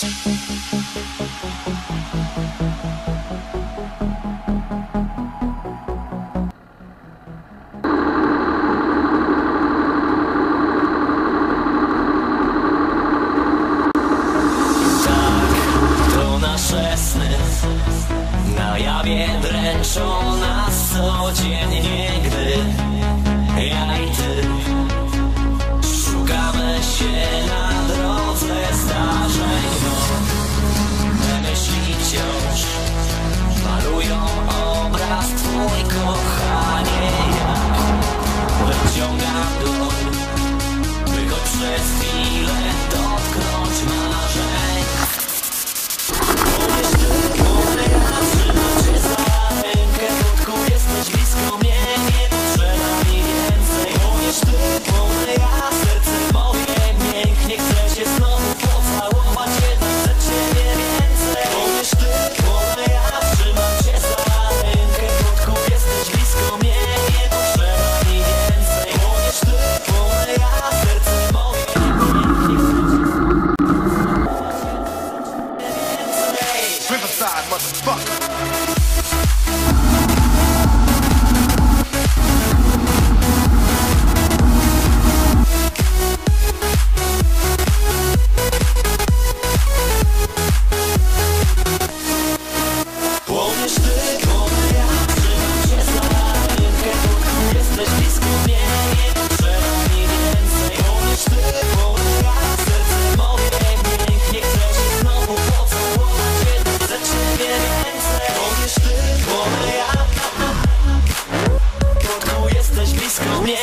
Tak, Na jawie dręczą nas codziennie, gdy się znowu pocałować Jednak chcę ciebie więcej. Mówisz ty, może ja Trzymam cię za rękę. Krótku jesteś blisko mnie Nie więcej. Ty, ja Serce bo tu jesteś blisko mnie.